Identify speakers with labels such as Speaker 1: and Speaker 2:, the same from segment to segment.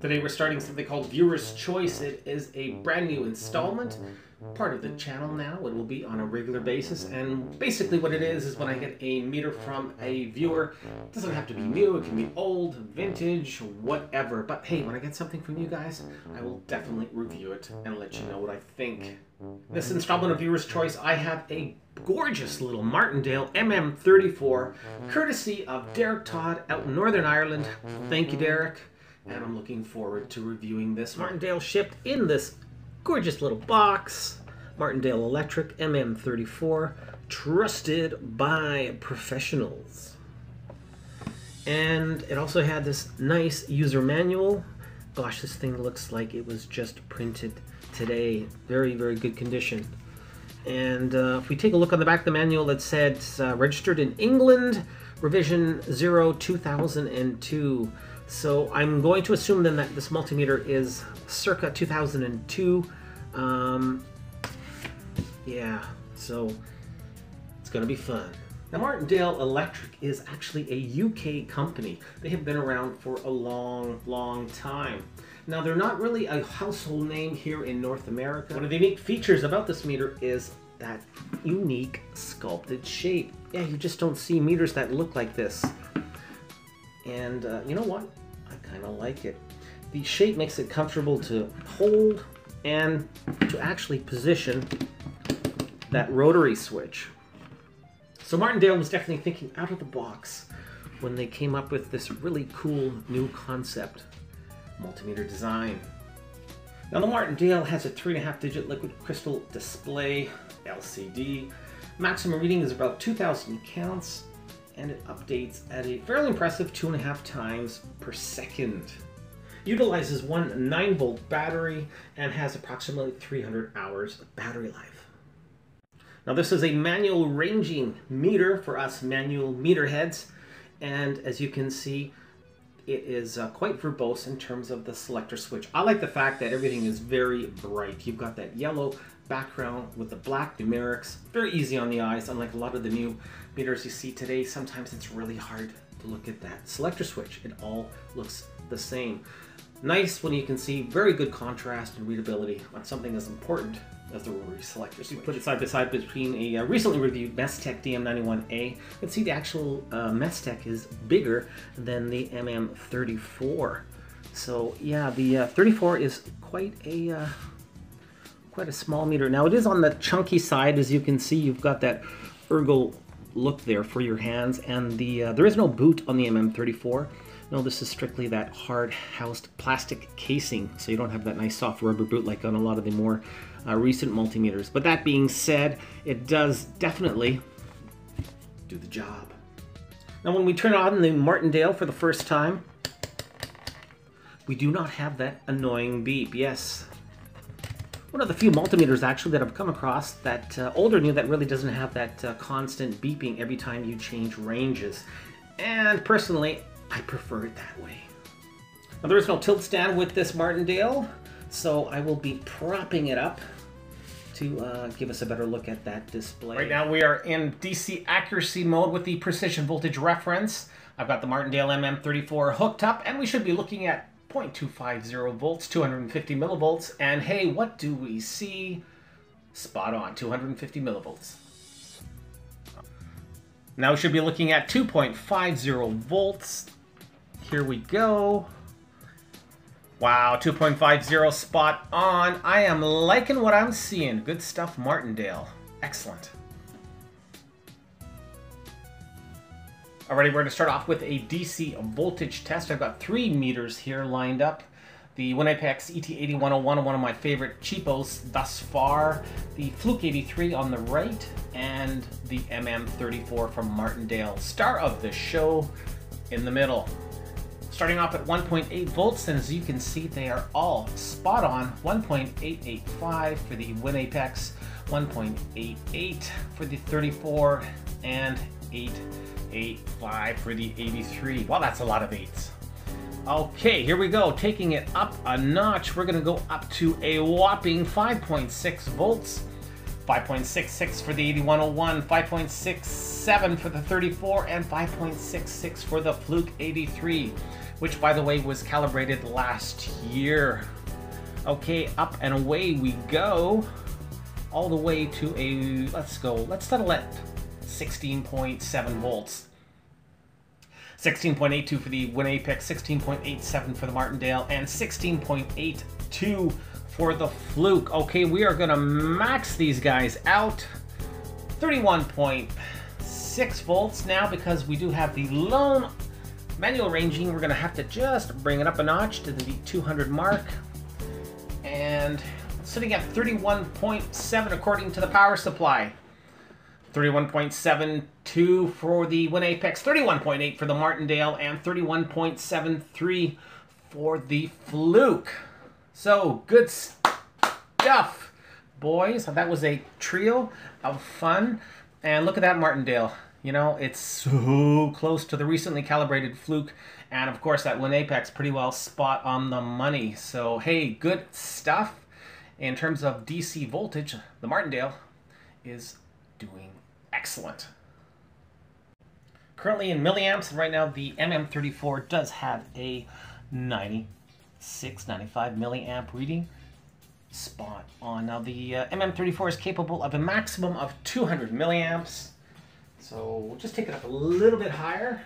Speaker 1: Today we're starting something called Viewer's Choice. It is a brand new installment, part of the channel now. It will be on a regular basis, and basically what it is is when I get a meter from a viewer, it doesn't have to be new, it can be old, vintage, whatever. But hey, when I get something from you guys, I will definitely review it and let you know what I think. This installment of Viewer's Choice, I have a gorgeous little Martindale MM34, courtesy of Derek Todd out in Northern Ireland. Thank you, Derek and I'm looking forward to reviewing this. Martindale shipped in this gorgeous little box. Martindale Electric MM34, trusted by professionals. And it also had this nice user manual. Gosh, this thing looks like it was just printed today. Very, very good condition. And uh, if we take a look on the back of the manual, it said uh, registered in England, revision 0 2002. So I'm going to assume then that this multimeter is circa 2002. Um, yeah, so it's going to be fun. Now Martindale Electric is actually a UK company. They have been around for a long, long time. Now they're not really a household name here in North America. One of the unique features about this meter is that unique sculpted shape. Yeah, you just don't see meters that look like this. And uh, you know what? Kind of like it. The shape makes it comfortable to hold and to actually position that rotary switch. So Martindale was definitely thinking out of the box when they came up with this really cool new concept, multimeter design. Now the Martindale has a 3.5 digit liquid crystal display, LCD. Maximum reading is about 2000 counts and it updates at a fairly impressive two and a half times per second. Utilizes one 9 volt battery and has approximately 300 hours of battery life. Now this is a manual ranging meter for us manual meter heads and as you can see it is uh, quite verbose in terms of the selector switch. I like the fact that everything is very bright. You've got that yellow background with the black numerics. Very easy on the eyes, unlike a lot of the new meters you see today. Sometimes it's really hard to look at that selector switch. It all looks the same. Nice when you can see very good contrast and readability on something as important as the rotary selector switch. You put it side by side between a uh, recently reviewed Mestek DM91A. You can see the actual uh, Mestek is bigger than the MM34. So yeah, the uh, 34 is quite a uh, quite a small meter. Now it is on the chunky side, as you can see. You've got that ergo look there for your hands, and the uh, there is no boot on the MM34. No, this is strictly that hard housed plastic casing, so you don't have that nice soft rubber boot like on a lot of the more uh, recent multimeters. But that being said, it does definitely do the job. Now when we turn on the Martindale for the first time, we do not have that annoying beep. Yes, one of the few multimeters actually that I've come across that uh, older new that really doesn't have that uh, constant beeping every time you change ranges. And personally, I prefer it that way. Now there is no tilt stand with this Martindale, so I will be propping it up to uh, give us a better look at that display. Right now we are in DC accuracy mode with the precision voltage reference. I've got the Martindale MM34 hooked up and we should be looking at 0.250 volts, 250 millivolts, and hey, what do we see? Spot on, 250 millivolts. Now we should be looking at 2.50 volts, here we go. Wow, 2.50 spot on. I am liking what I'm seeing. Good stuff, Martindale. Excellent. Alrighty, we're going to start off with a DC voltage test. I've got three meters here lined up. The WinApex ET8101, one of my favorite cheapos thus far. The Fluke 83 on the right, and the MM34 from Martindale. Star of the show in the middle. Starting off at 1.8 volts, and as you can see, they are all spot on. 1.885 for the WinApex, 1.88 for the 34, and 885 for the 83. Well, that's a lot of eights. Okay, here we go. Taking it up a notch, we're gonna go up to a whopping 5.6 volts. 5.66 for the 8101, 5.67 for the 34, and 5.66 for the Fluke 83. which by the way was calibrated last year. Okay, up and away we go. All the way to a, let's go, let's settle at 16.7 volts. 16.82 for the Win Apex, 16.87 for the Martindale, and 16.82 for the Fluke. Okay, we are going to max these guys out. 31.6 volts now because we do have the lone manual ranging. We're going to have to just bring it up a notch to the 200 mark. And sitting at 31.7 according to the power supply. 31.72 for the Win Apex, 31.8 for the Martindale, and 31.73 for the Fluke. So, good stuff, boys. That was a trio of fun. And look at that Martindale. You know, it's so close to the recently calibrated Fluke. And of course, that Win Apex pretty well spot on the money. So, hey, good stuff. In terms of DC voltage, the Martindale is doing excellent. Currently in milliamps, and right now the MM34 does have a 96, 95 milliamp reading. Spot on. Now the uh, MM34 is capable of a maximum of 200 milliamps. So we'll just take it up a little bit higher.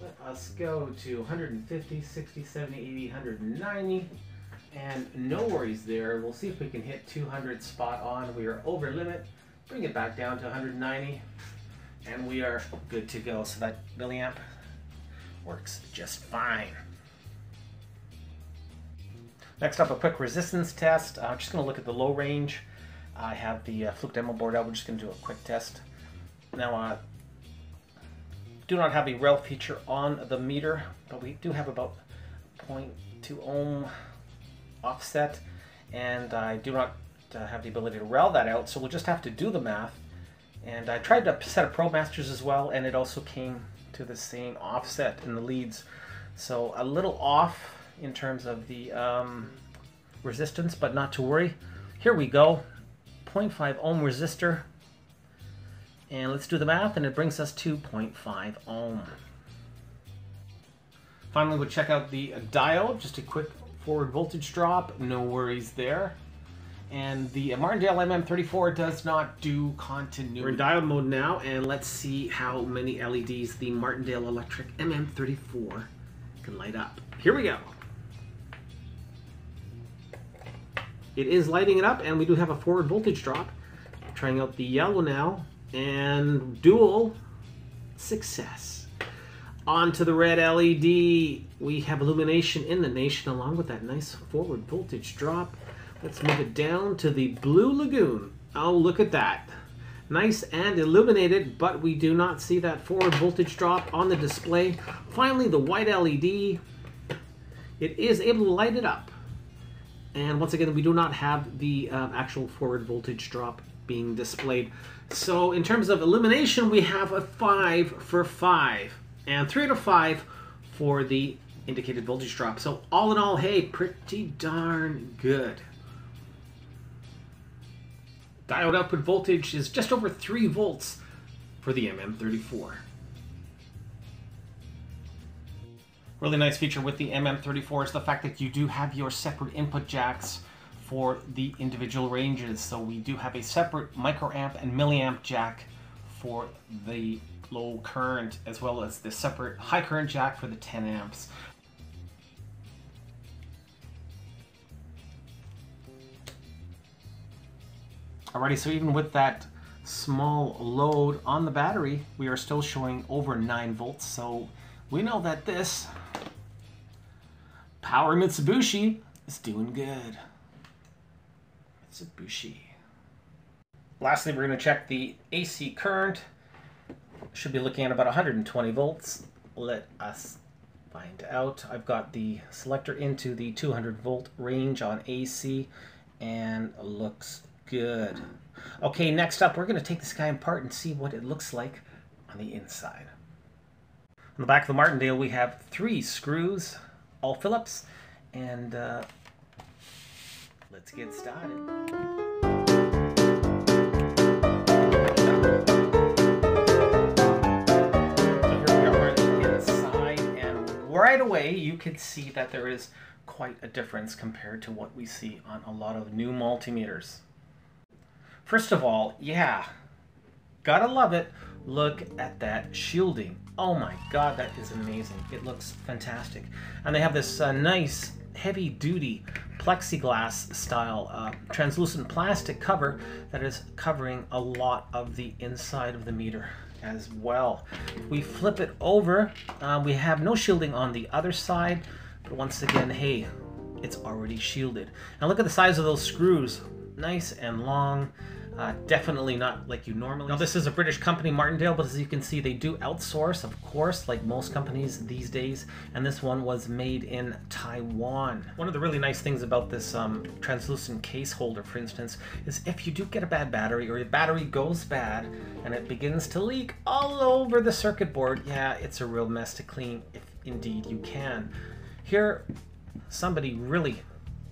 Speaker 1: Let us go to 150, 60, 70, 80, 190. And no worries there. We'll see if we can hit 200 spot on. We are over limit. Bring it back down to 190. And we are good to go. So that milliamp works just fine. Next up, a quick resistance test. I'm just going to look at the low range. I have the uh, Fluke demo board out. We're just going to do a quick test. Now, uh, do not have a rel feature on the meter, but we do have about 0.2 ohm offset, and I do not uh, have the ability to rel that out, so we'll just have to do the math. And I tried to set a ProMasters as well, and it also came to the same offset in the leads. So a little off in terms of the um, resistance, but not to worry. Here we go, 0.5 ohm resistor. And let's do the math, and it brings us to 0.5 ohm. Finally, we'll check out the diode, just a quick forward voltage drop, no worries there. And the Martindale MM34 does not do continuity. We're in diode mode now, and let's see how many LEDs the Martindale Electric MM34 can light up. Here we go. It is lighting it up, and we do have a forward voltage drop. Trying out the yellow now, and dual success. Onto the red LED, we have illumination in the nation along with that nice forward voltage drop. Let's move it down to the Blue Lagoon. Oh, look at that. Nice and illuminated, but we do not see that forward voltage drop on the display. Finally, the white LED. It is able to light it up. And once again, we do not have the uh, actual forward voltage drop being displayed. So in terms of illumination, we have a 5 for 5 and 3 out of 5 for the indicated voltage drop. So all in all, hey, pretty darn good. Diode output voltage is just over 3 volts for the MM34. Really nice feature with the MM34 is the fact that you do have your separate input jacks for the individual ranges. So we do have a separate microamp and milliamp jack for the low current as well as the separate high current jack for the 10 amps. Alrighty, so even with that small load on the battery, we are still showing over 9 volts. So we know that this Power Mitsubishi is doing good. Mitsubishi. Lastly, we're going to check the AC current should be looking at about 120 volts. Let us find out. I've got the selector into the 200 volt range on AC and looks good. Okay, next up, we're going to take this guy apart and see what it looks like on the inside. On the back of the Martindale, we have three screws, all Phillips, and uh, let's get started. Right away you can see that there is quite a difference compared to what we see on a lot of new multimeters. First of all, yeah, gotta love it. Look at that shielding. Oh my god, that is amazing. It looks fantastic. And they have this uh, nice heavy duty plexiglass style uh, translucent plastic cover that is covering a lot of the inside of the meter as well. we flip it over, uh, we have no shielding on the other side, but once again, hey, it's already shielded. Now look at the size of those screws. Nice and long. Uh, definitely not like you normally. Now this is a British company, Martindale, but as you can see, they do outsource, of course, like most companies these days. And this one was made in Taiwan. One of the really nice things about this um, translucent case holder, for instance, is if you do get a bad battery or your battery goes bad and it begins to leak all over the circuit board, yeah, it's a real mess to clean if indeed you can. Here, somebody really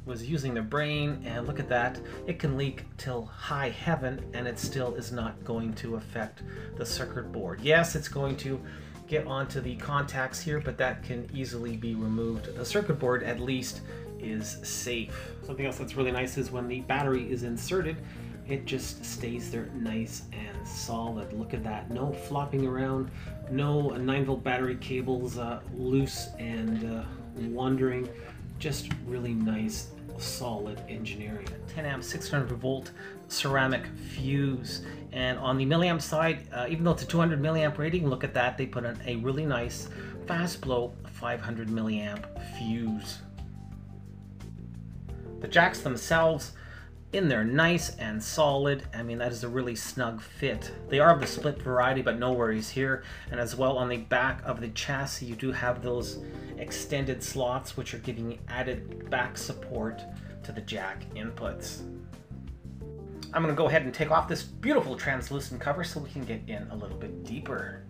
Speaker 1: was using their brain and look at that. It can leak till high heaven and it still is not going to affect the circuit board. Yes it's going to get onto the contacts here but that can easily be removed. The circuit board at least is safe. Something else that's really nice is when the battery is inserted it just stays there nice and solid. Look at that. No flopping around no 9 volt battery cables uh, loose and uh, wandering. Just really nice solid engineering. 10 amp 600 volt ceramic fuse and on the milliamp side uh, even though it's a 200 milliamp rating look at that they put in a really nice fast blow 500 milliamp fuse. The jacks themselves in there nice and solid. I mean, that is a really snug fit. They are of the split variety, but no worries here. And as well on the back of the chassis, you do have those extended slots, which are giving added back support to the jack inputs. I'm gonna go ahead and take off this beautiful translucent cover so we can get in a little bit deeper.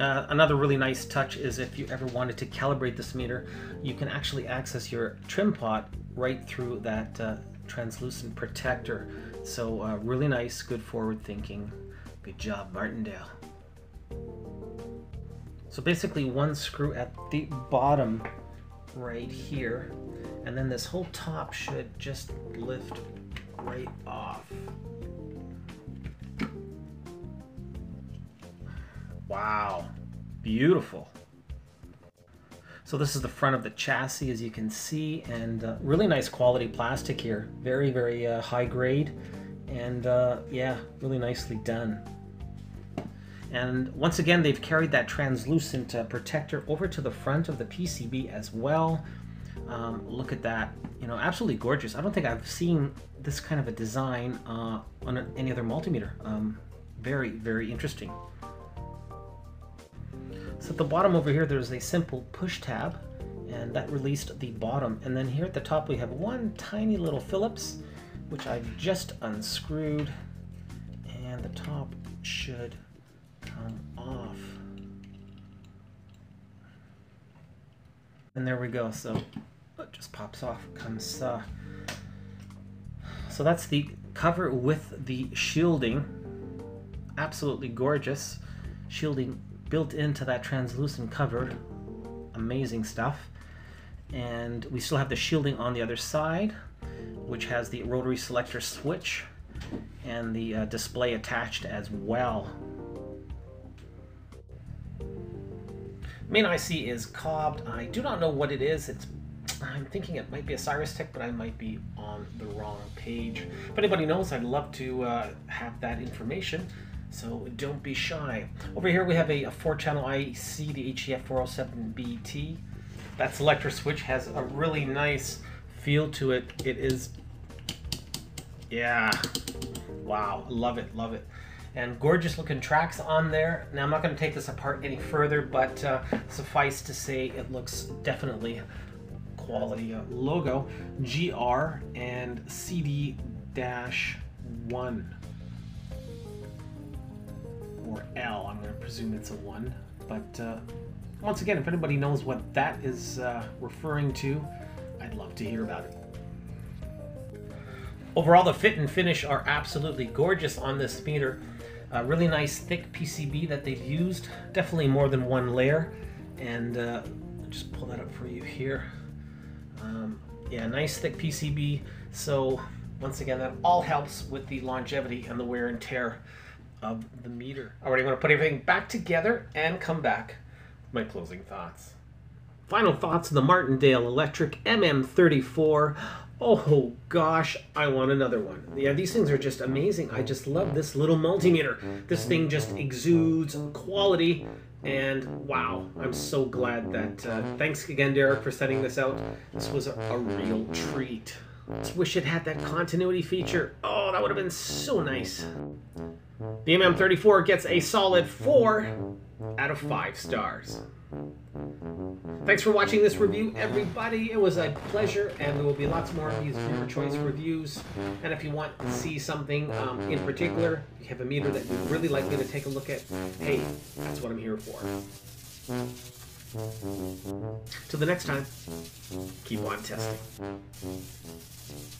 Speaker 1: Uh, another really nice touch is if you ever wanted to calibrate this meter, you can actually access your trim pot right through that uh, translucent protector. So uh, really nice, good forward thinking. Good job, Martindale. So basically one screw at the bottom right here, and then this whole top should just lift right off. Wow, beautiful. So this is the front of the chassis, as you can see, and uh, really nice quality plastic here. Very, very uh, high grade, and uh, yeah, really nicely done. And once again, they've carried that translucent uh, protector over to the front of the PCB as well. Um, look at that, you know, absolutely gorgeous. I don't think I've seen this kind of a design uh, on any other multimeter. Um, very, very interesting. So at the bottom over here, there's a simple push tab, and that released the bottom. And then here at the top, we have one tiny little Phillips, which I've just unscrewed, and the top should come off. And there we go. So it just pops off, comes. Uh, so that's the cover with the shielding. Absolutely gorgeous. Shielding built into that translucent cover. Amazing stuff. And we still have the shielding on the other side, which has the rotary selector switch and the uh, display attached as well. Main IC is cobbed. I do not know what it is. It's I'm thinking it might be a Cyrustek, but I might be on the wrong page. If anybody knows, I'd love to uh, have that information so don't be shy. Over here we have a, a four channel IC, the HEF 407BT. That selector switch has a really nice feel to it. It is, yeah, wow, love it, love it. And gorgeous looking tracks on there. Now I'm not going to take this apart any further, but uh, suffice to say it looks definitely quality uh, logo GR and CD dash one or L. I'm going to presume it's a 1. But uh, once again, if anybody knows what that is uh, referring to, I'd love to hear about it. Overall, the fit and finish are absolutely gorgeous on this meter. Really nice thick PCB that they've used, definitely more than one layer. And uh, just pull that up for you here. Um, yeah, nice thick PCB. So once again, that all helps with the longevity and the wear and tear of the meter. Alright, I'm going to put everything back together and come back with my closing thoughts. Final thoughts of the Martindale Electric MM34. Oh gosh, I want another one. Yeah, these things are just amazing. I just love this little multimeter. This thing just exudes quality and wow, I'm so glad that. Uh, thanks again, Derek, for setting this out. This was a, a real treat. Just wish it had that continuity feature. Oh, that would have been so nice. The MM34 gets a solid 4 out of 5 stars. Thanks for watching this review, everybody. It was a pleasure, and there will be lots more of these viewer choice reviews. And if you want to see something um, in particular, you have a meter that you'd really like me to take a look at, hey, that's what I'm here for. Till the next time, keep on testing. Thank you.